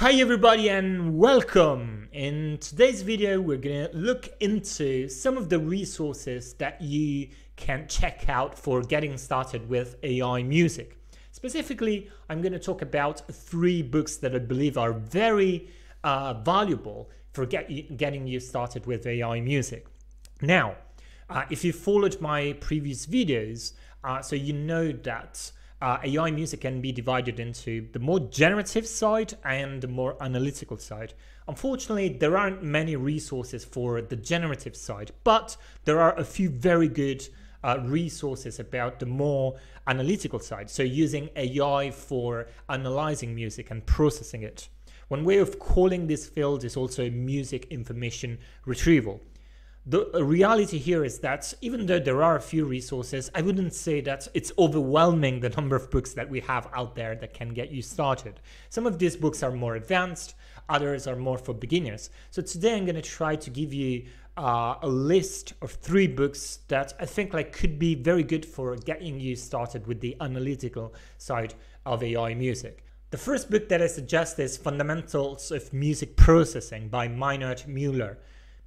Hi everybody and welcome! In today's video we're going to look into some of the resources that you can check out for getting started with AI music. Specifically, I'm going to talk about three books that I believe are very uh, valuable for get, getting you started with AI music. Now, uh, if you followed my previous videos, uh, so you know that uh, AI music can be divided into the more generative side and the more analytical side. Unfortunately, there aren't many resources for the generative side, but there are a few very good uh, resources about the more analytical side. So using AI for analyzing music and processing it. One way of calling this field is also music information retrieval the reality here is that even though there are a few resources, I wouldn't say that it's overwhelming the number of books that we have out there that can get you started. Some of these books are more advanced, others are more for beginners. So today I'm going to try to give you uh, a list of three books that I think like could be very good for getting you started with the analytical side of AI music. The first book that I suggest is Fundamentals of Music Processing by Meinard Mueller.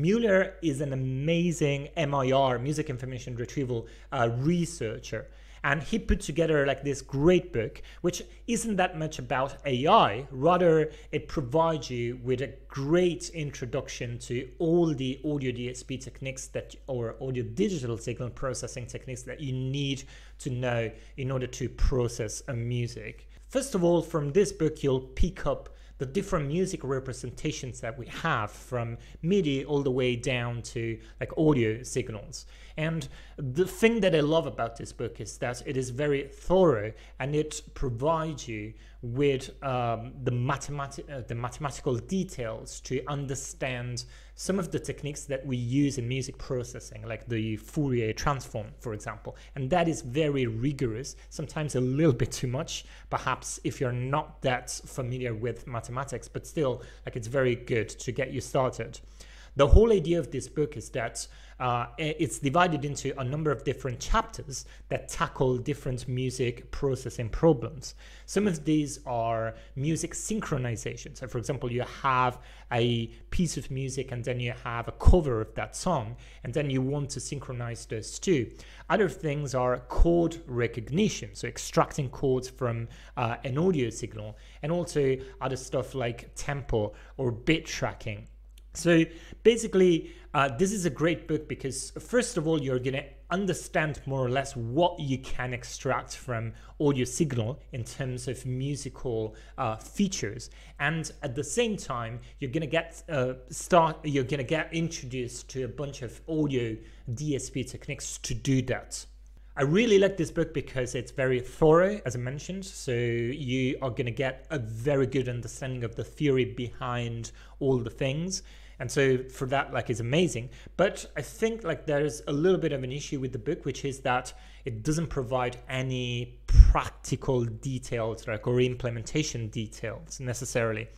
Mueller is an amazing MIR, music information retrieval uh, researcher. And he put together like this great book, which isn't that much about AI. Rather, it provides you with a great introduction to all the audio DSP techniques that, or audio digital signal processing techniques that you need to know in order to process a music. First of all, from this book, you'll pick up the different music representations that we have from MIDI all the way down to like audio signals. And the thing that I love about this book is that it is very thorough and it provides you with um, the, mathemati- uh, the mathematical details to understand some of the techniques that we use in music processing, like the Fourier transform, for example. And that is very rigorous, sometimes a little bit too much, perhaps if you're not that familiar with mathematics, but still, like it's very good to get you started. The whole idea of this book is that uh, it's divided into a number of different chapters that tackle different music processing problems. Some of these are music synchronization. So, for example, you have a piece of music and then you have a cover of that song, and then you want to synchronize those two. Other things are chord recognition, so extracting chords from uh, an audio signal, and also other stuff like tempo or bit tracking. So basically, uh, this is a great book because first of all, you're going to understand more or less what you can extract from audio signal in terms of musical uh, features, and at the same time, you're to get uh, start. You're going to get introduced to a bunch of audio DSP techniques to do that. I really like this book because it's very thorough, as I mentioned. So you are going to get a very good understanding of the theory behind all the things and so for that like is amazing. But i think like there's a little bit of an issue with the book which is that it doesn't provide any practical details like or implementation details necessarily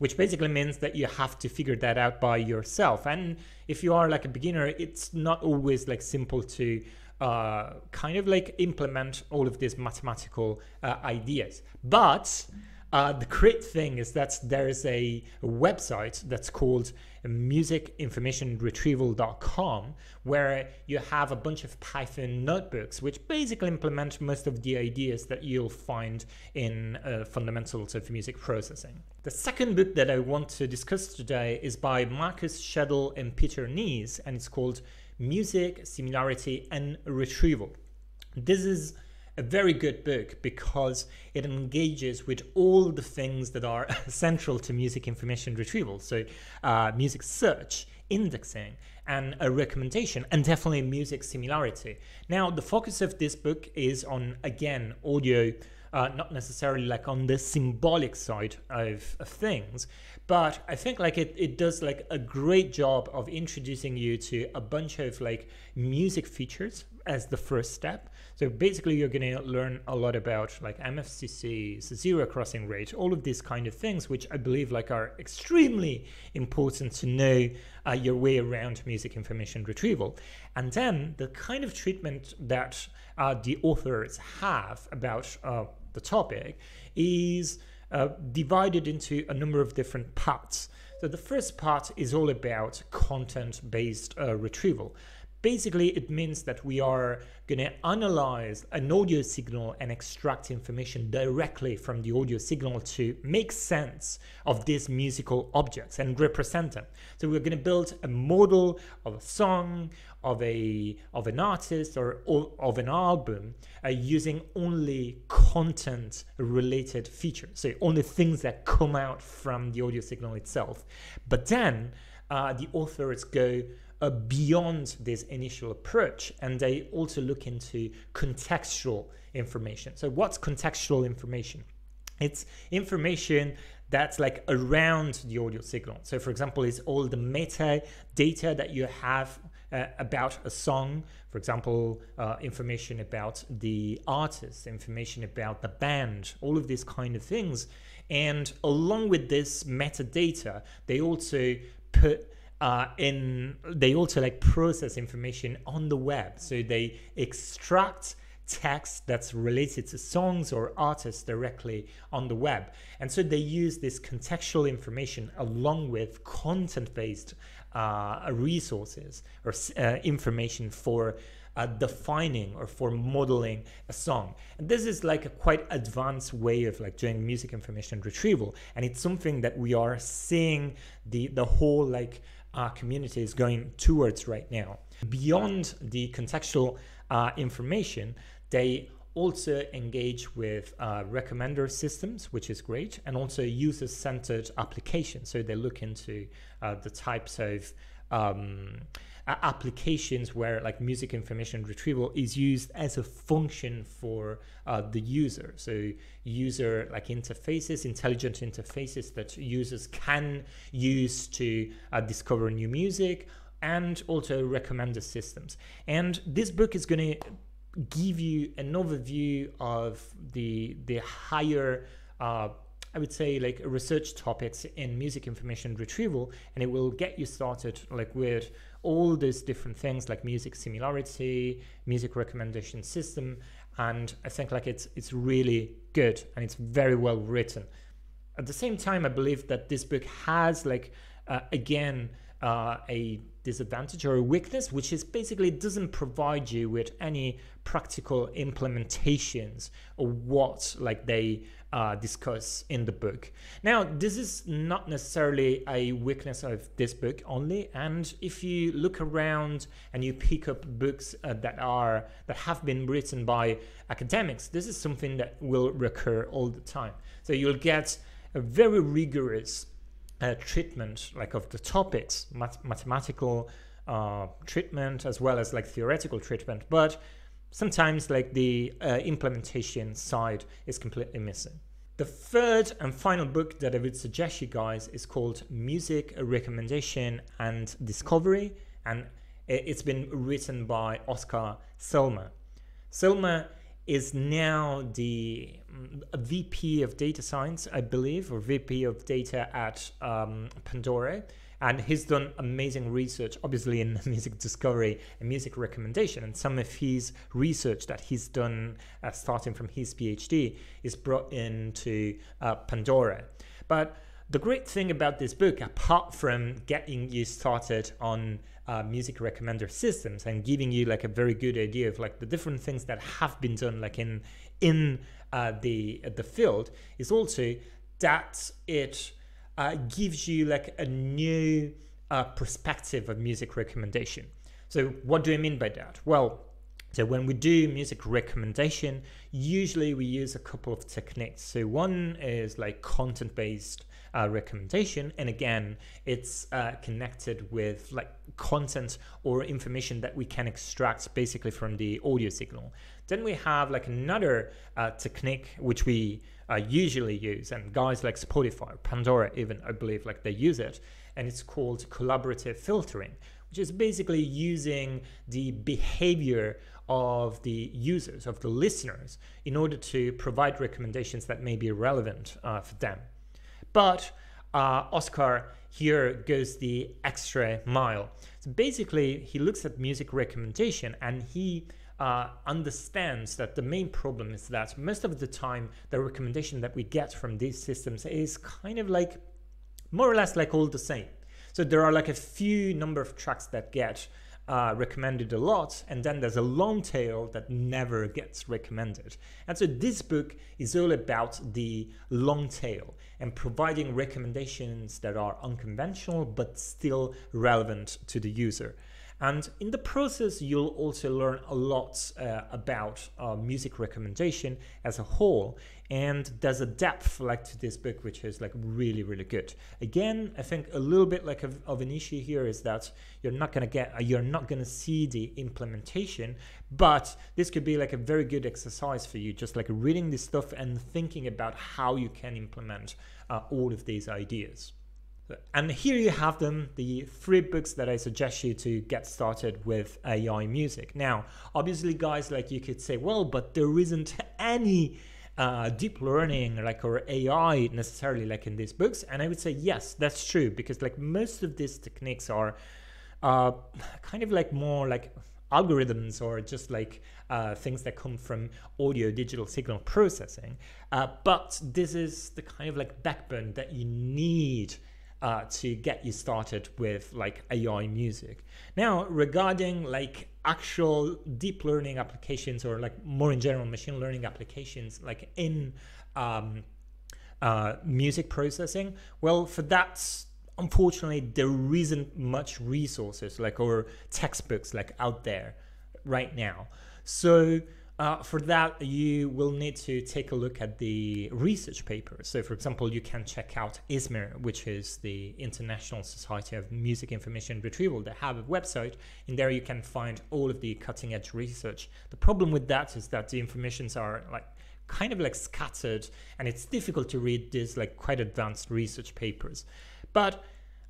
which basically means that you have to figure that out by yourself. And if you are like a beginner it's not always like simple to uh, kind of like implement all of these mathematical uh, ideas. But uh, the great thing is that there is a, website that's called musicinformationretrieval.com where you have a bunch of Python notebooks which basically implement most of the ideas that you'll find in uh, fundamentals of music processing. The second book that I want to discuss today is by Markus Schedl and Peter Knees and it's called Music, Similarity and Retrieval. This is a very good book because it engages with all the things that are central to music information retrieval. So, uh, music search, indexing, and a recommendation, and definitely music similarity. Now, the focus of this book is on, again, audio. Uh, not necessarily like on the symbolic side of, of, things but i think like it, it does like a great job of introducing you to a bunch of like music features as the first step. So basically, you're going to learn a lot about like MFCCs, zero crossing rate, all of these kind of things, which I believe like are extremely important to know uh, your way around music information retrieval. And then the kind of treatment that uh, the authors have about uh, the topic is uh, divided into a number of different parts. So the first part is all about content-based uh, retrieval. Basically, it means that we are going to analyze an audio signal and extract information directly from the audio signal to make sense of these musical objects and represent them. So we're going to build a model of a song, of a of an artist, or, or of an album uh, using only content related features. So only things that come out from the audio signal itself. But then uh, the authors go uh, beyond this initial approach and they also look into contextual information. So what's contextual information? It's information that's like around the audio signal. So for example, it's all the meta data that you have uh, about a song, for example, uh, information about the artist, information about the band, all of these kind of things. And along with this metadata, they also put uh, in they also like process information on the web so they extract text that's related to songs or artists directly on the web and so they use this contextual information along with content-based uh, resources or uh, information for uh, defining or for modeling a song. And this is like a quite advanced way of like doing music information retrieval. And it's something that we are seeing the, the whole like uh, community is going towards right now. Beyond the contextual uh, information, they also engage with uh, recommender systems, which is great, and also user-centered applications. So they look into uh, the types of um, applications where like music information retrieval is used as a function for uh, the user. So user like interfaces, intelligent interfaces that users can use to uh, discover new music and also recommender systems. And this book is going to give you an overview of the the higher uh, I would say like research topics in music information retrieval and it will get you started like with all these different things like music similarity, music recommendation system and I think like it's it's really good and it's very well written. At the same time I believe that this book has like uh, again uh, a disadvantage or a weakness, which is basically doesn't provide you with any practical implementations of what like they uh, discuss in the book. Now, this is not necessarily a weakness of this book only, and if you look around and you pick up books uh, that are that have been written by academics, this is something that will recur all the time. So you'll get a very rigorous uh, treatment like of the topics, mat mathematical uh, treatment as well as like theoretical treatment, but sometimes like the uh, implementation side is completely missing. The third and final book that I would suggest you guys is called Music Recommendation and Discovery, and it's been written by Oscar Celma. Celma is now the mm, VP of data science, I believe, or VP of data at um, Pandora. And he's done amazing research, obviously in music discovery and music recommendation. And some of his research that he's done, uh, starting from his PhD, is brought into uh, Pandora. But the great thing about this book, apart from getting you started on uh, music recommender systems and giving you like a very good idea of like the different things that have been done like in in uh, the uh, the field, is also that it uh, gives you like a new uh, perspective of music recommendation. So what do I mean by that? Well, so when we do music recommendation, usually we use a couple of techniques. So one is like content-based uh, recommendation, and again, it's uh, connected with like content or information that we can extract basically from the audio signal. Then we have like another uh, technique which we uh, usually use, and guys like Spotify, Pandora, even I believe like they use it, and it's called collaborative filtering which is basically using the behavior of the users, of the listeners, in order to provide recommendations that may be relevant uh, for them. But uh, Oscar here goes the extra mile. So basically, he looks at music recommendation and he uh, understands that the main problem is that most of the time the recommendation that we get from these systems is kind of like more or less like all the same. So there are like a few number of tracks that get uh, recommended a lot, and then there's a long tail that never gets recommended. And so this book is all about the long tail and providing recommendations that are unconventional but still relevant to the user. And in the process, you'll also learn a lot uh, about uh, music recommendation as a whole. And there's a depth like to this book, which is like really, really good. Again, I think a little bit like of, of an issue here is that you're not to get, you're not to see the implementation, but this could be like a very good exercise for you, just like reading this stuff and thinking about how you can implement uh, all of these ideas. And here you have them, the three books that I suggest you to get started with AI music. Now, obviously, guys, like you could say, well, but there isn't any uh, deep learning like or AI necessarily like in these books. And I would say, yes, that's true, because like most of these techniques are uh, kind of like more like algorithms or just like uh, things that come from audio digital signal processing. Uh, but this is the kind of like backbone that you need uh, to get you started with like AI music. Now, regarding like actual deep learning applications or like more in general machine learning applications, like in um, uh, music processing, well, for that, unfortunately, there isn't much resources like or textbooks like out there right now. So uh, for that, you will need to take a look at the research papers. So, for example, you can check out ISMIR, which is the International Society of Music Information Retrieval. They have a website. and there, you can find all of the cutting edge research. The problem with that is that the informations are like kind of like scattered, and it's difficult to read these like quite advanced research papers. But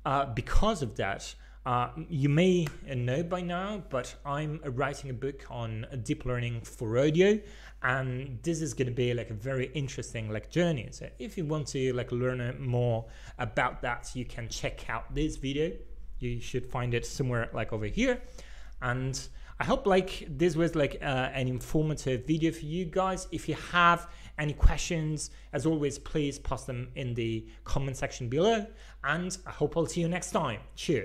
uh, because of that, uh, you may know by now, but I'm writing a book on deep learning for audio, and this is going to be like a very interesting like journey. So if you want to like learn more about that, you can check out this video. You should find it somewhere like over here, and I hope like this was like uh, an informative video for you guys. If you have any questions, as always, please post them in the comment section below, and I hope I'll see you next time. Cheers.